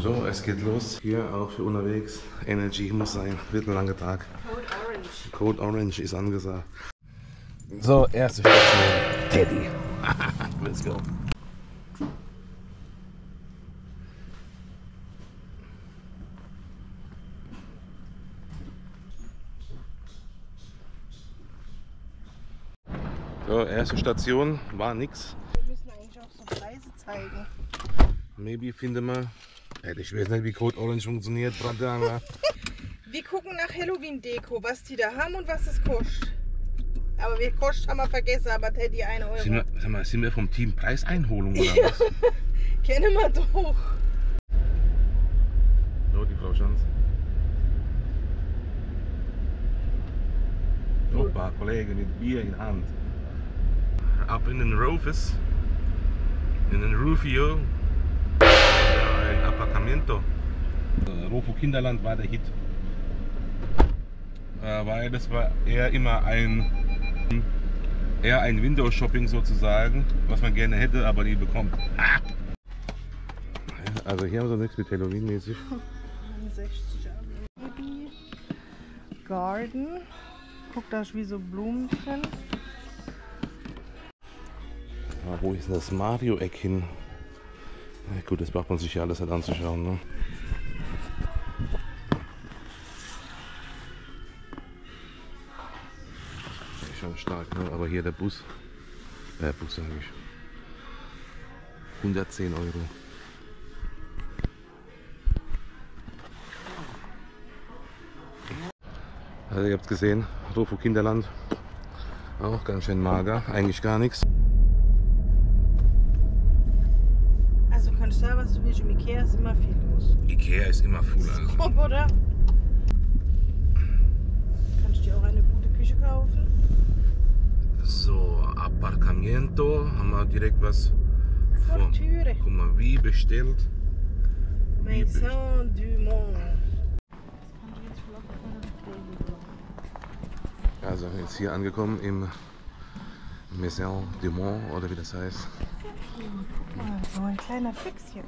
So, es geht los. Hier auch für unterwegs. Energy muss sein. Wird ein langer Tag. Code Orange. Code Orange ist angesagt. So, erste Station. Teddy. Let's go. So, erste Station war nix. Wir müssen eigentlich auch so Preise zeigen. Maybe finde mal. Ey, ich weiß nicht, wie Code Orange funktioniert, Bratan. Wir gucken nach Halloween-Deko, was die da haben und was es kostet. Aber wir kostet haben wir vergessen, aber Teddy 1 Euro. sind, wir, sag mal, sind wir vom Team Preiseinholung oder was? Kennen wir doch. So, die Frau Schanz. Hoppa, Kollege mit Bier in Hand. Ab in den Rufus, in den Rufio, ein Appartamento. Äh, Rofo Kinderland war der Hit. Äh, Weil das war eher immer ein, eher ein Windows-Shopping sozusagen, was man gerne hätte, aber nie bekommt. Ah! Also hier haben sie nichts mit Halloween-mäßig. 60 Baby Garden. Guck, da ist wie so Blumen drin. Ah, wo ist das Mario-Eck hin? Na gut, das braucht man sich ja alles halt anzuschauen. Ne? Schon stark, ne? aber hier der Bus. Äh, Bus sage ich. 110 Euro. Also ihr habt gesehen, Rofo Kinderland. Auch ganz schön mager, eigentlich gar nichts. Du sagen, was du willst. Im Ikea ist immer viel los. Ikea ist immer full, also. Guck, oder? Kannst du dir auch eine gute Küche kaufen? So, Aparcamiento, haben wir direkt was Vor von, der Türe. guck mal, wie bestellt. Wie. Maison du Monde. Also jetzt hier angekommen im Maison du Mont oder wie das heißt. Ah, so ein kleiner Fixchen.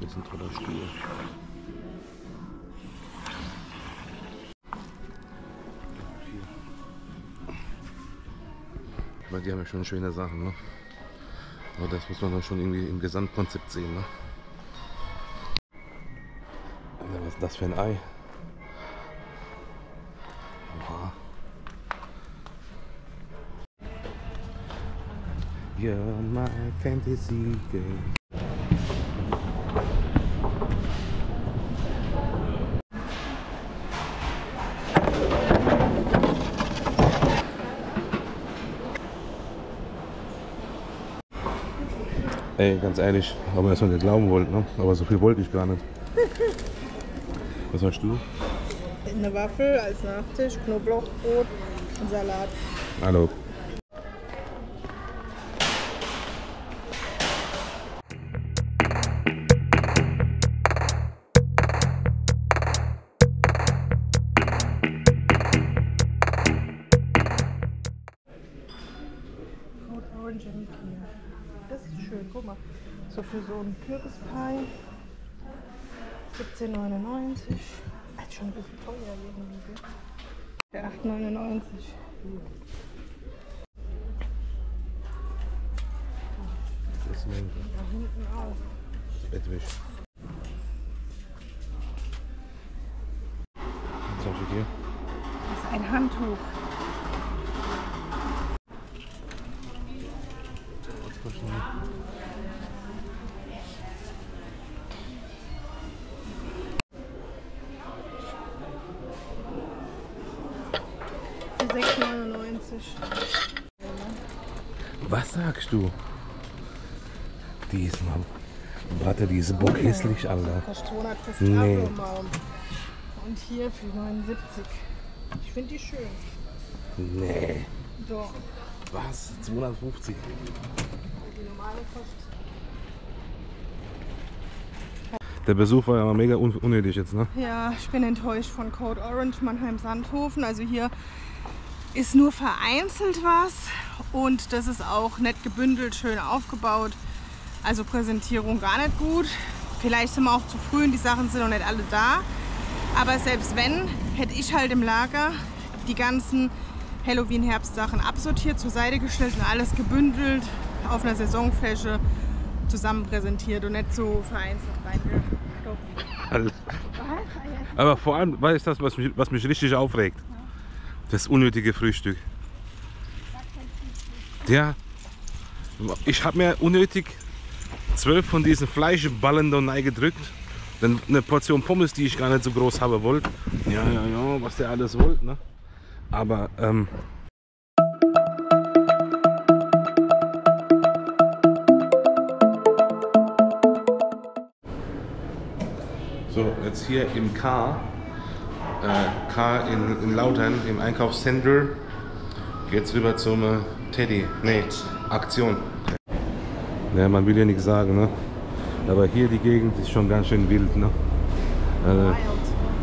Das ist ein toller Stuhl. Weil die haben ja schon schöne Sachen, ne? Aber das muss man dann schon irgendwie im Gesamtkonzept sehen, ne? Ist das für ein Ei? Oha. You're my fantasy girl. Ey, ganz ehrlich, aber erst mal nicht glauben wollt, ne? Aber so viel wollte ich gar nicht. Was hast du? Eine Waffel als Nachtisch, Knoblauchbrot und Salat. Hallo. Das ist schön, guck mal. So für so einen Kürbispie. 17,99. Ist schon ein bisschen teuer irgendwie. Der 8,99. Das ist mein Da hinten auch. Bettwäsch. Was hast du hier? Das ist ein Handtuch. Für 6,99. Was sagst du? Die ist mal. Warte, die ist bockhässlich, Alter. Kostet 250 Nee. Euro. Und hier für 79. Ich finde die schön. Nee. Doch. Was? 250? Die normale kostet. Der Besuch war ja mega un unnötig jetzt, ne? Ja, ich bin enttäuscht von Code Orange Mannheim Sandhofen. Also hier ist nur vereinzelt was und das ist auch nett gebündelt, schön aufgebaut. Also Präsentierung gar nicht gut. Vielleicht sind wir auch zu früh und die Sachen sind noch nicht alle da. Aber selbst wenn, hätte ich halt im Lager die ganzen Halloween-Herbstsachen absortiert, zur Seite gestellt und alles gebündelt auf einer Saisonfläche zusammen präsentiert und nicht so vereinzelt reingestopft. Aber vor allem, was ist das, was mich, was mich richtig aufregt? Das unnötige Frühstück. Ja, ich habe mir unnötig zwölf von diesen Fleischballen da reingedrückt. Dann eine Portion Pommes, die ich gar nicht so groß haben wollte. Ja, ja, ja, was der alles wollte. Ne? Aber ähm, So, jetzt hier im K, äh, K in, in Lautern, im Einkaufscenter, geht's rüber zum äh, Teddy. Nee, Aktion. Ja, man will ja nichts sagen, ne? Aber hier die Gegend ist schon ganz schön wild, ne? Also,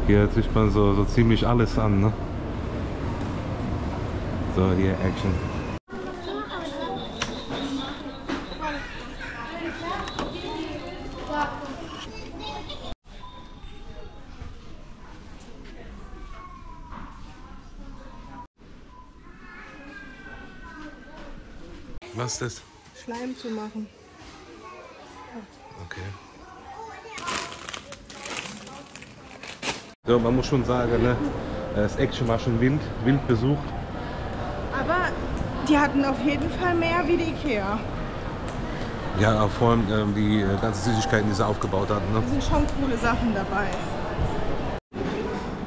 hier trifft man so, so ziemlich alles an, ne? So, hier Action. Was ist das? Schleim zu machen. Okay. So, man muss schon sagen, ne? Das Action war schon wild, wild besucht. Aber die hatten auf jeden Fall mehr wie die Ikea. Ja, auch vor allem ähm, die äh, ganzen Süßigkeiten, die sie aufgebaut hatten. Ne? Da sind schon coole Sachen dabei.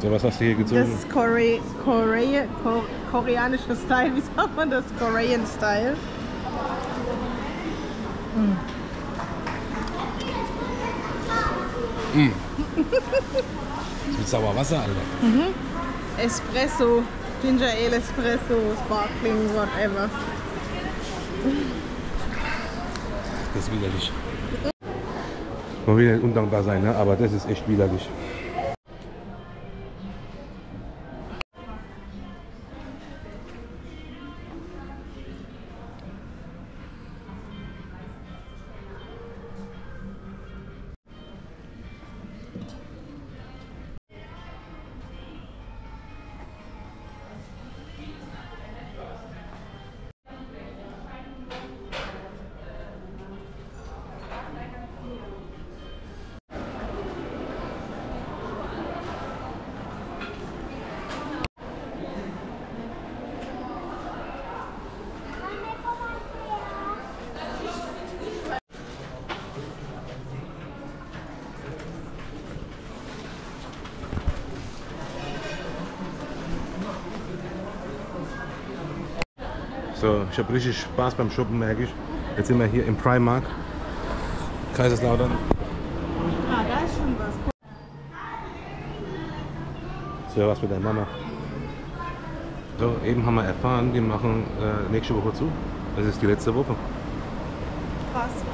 So, was hast du hier Das gezogen? ist Kore Kore Ko koreanischer Style. Wie sagt man das? Korean Style. Mit Sauerwasser, Alter. Espresso, Ginger Ale Espresso, Sparkling, whatever. Das ist widerlich. Man will nicht undankbar sein, ne? aber das ist echt widerlich. So, ich habe richtig Spaß beim Shoppen, merke ich. Jetzt sind wir hier im Primark. Kaiserslautern. Ah, da ist schon was. So, was mit deiner Mama. So, eben haben wir erfahren, die machen äh, nächste Woche zu. Das ist die letzte Woche. Krass.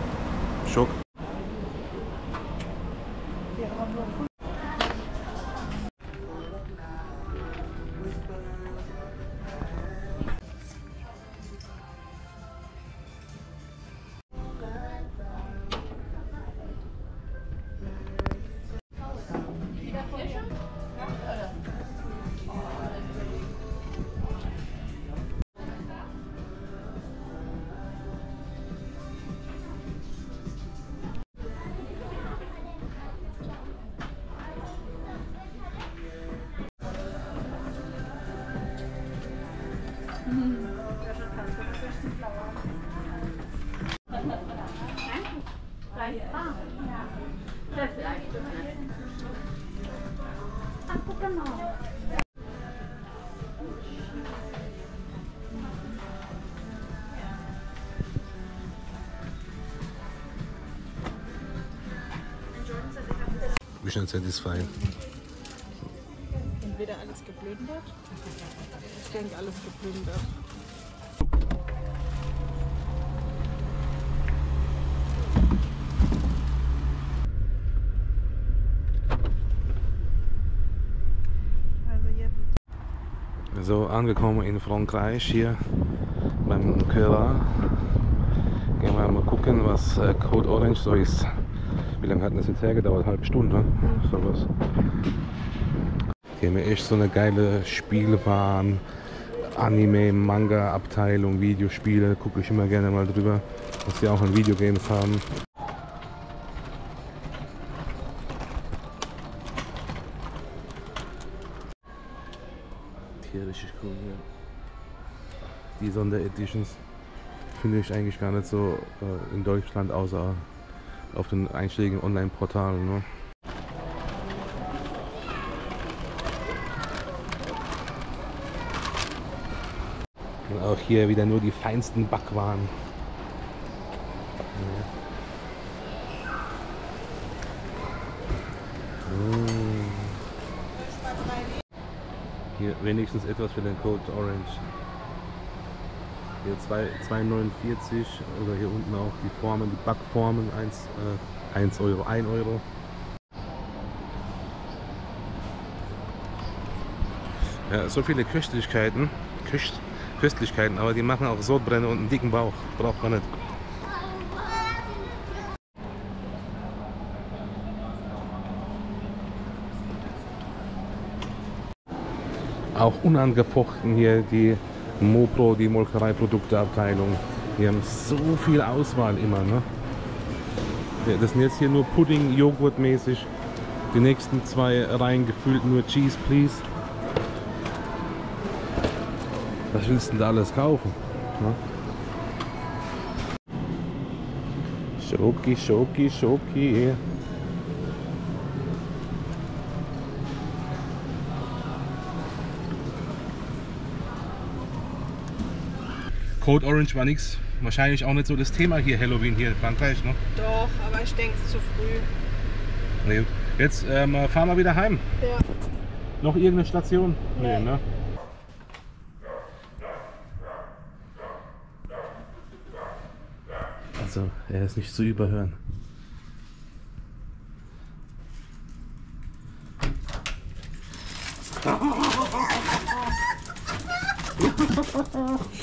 mich nicht satisfied. Entweder alles geplündert. Ich denke, alles geplündert. Also so, angekommen in Frankreich, hier beim Körer. Gehen wir mal gucken, was äh, Code Orange so ist. Wie lange hat das jetzt hergedauert? Halbe Stunde? Sowas. Die haben ja echt so eine geile Spielwaren, Anime, Manga Abteilung, Videospiele. Gucke ich immer gerne mal drüber, was die auch in Videogames haben. Hier richtig cool, ja. Die Sondereditions finde ich eigentlich gar nicht so äh, in Deutschland, außer auf den einschlägigen Online-Portalen. Ne? Und auch hier wieder nur die feinsten Backwaren. Mm. Hier wenigstens etwas für den Code Orange. Hier 2,49 oder hier unten auch die Formen, die Backformen 1, äh, 1 Euro, 1 Euro. Ja, so viele Köstlichkeiten, Köst, Köstlichkeiten, aber die machen auch Sodbrennen und einen dicken Bauch. Braucht man nicht. Auch unangefochten hier die Mopro, die Molkereiprodukteabteilung. Die haben so viel Auswahl immer. Ne? Das sind jetzt hier nur Pudding, Joghurt mäßig. Die nächsten zwei Reihen gefüllt nur Cheese, please. Was willst du denn da alles kaufen? Ne? Schoki, Schoki, Schoki. Code Orange war nichts. Wahrscheinlich auch nicht so das Thema hier, Halloween hier in Frankreich. Ne? Doch, aber ich denke es ist zu früh. Nee. Jetzt ähm, fahren wir wieder heim. Ja. Noch irgendeine Station? Nee. ne? Also, er ist nicht zu überhören.